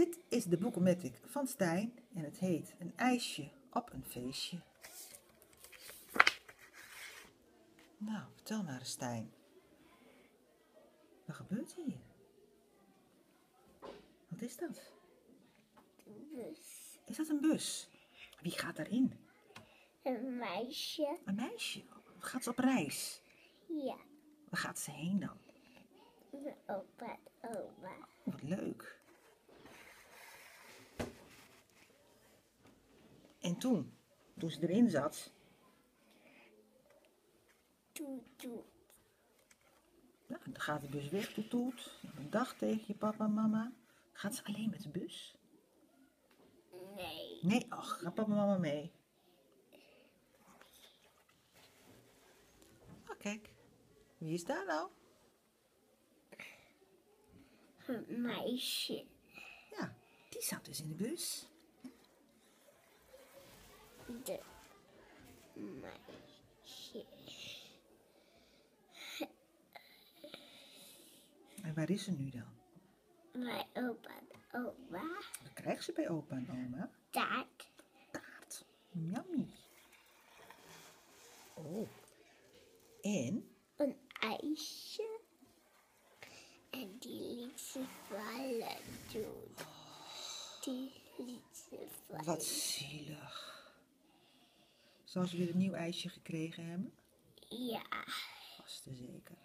Dit is de boekelmatic van Stijn en het heet Een ijsje op een feestje. Nou, vertel maar eens Stijn. Wat gebeurt hier? Wat is dat? Dus Is dat een bus? Wie gaat daarin? een meisje. Een meisje. Gaat ze op reis? Ja, Waar gaat ze heen dan? mijn opa en oma. Oh, wat leuk. En toen, toen ze erin zat, Toet, toet. nou, dan gaat de bus weg, toet toet. Een dag tegen je papa en mama. Gaat ze alleen met de bus? Nee, Nee, ach, gaat papa en mama mee. Oh, kijk. Wie is daar nou? een meisje. Ja, die zat dus in de bus. Meisje. En waar is ze nu dan? Mijn opa en oma. Wat krijgt ze bij opa en oma? Taart. Taart. Yummy. Oh. En? Een ijsje. En die liet ze vallen toen. Die liet ze vallen. Wat zielig. Zou ze weer een nieuw ijsje gekregen hebben? Ja. Vast en zeker.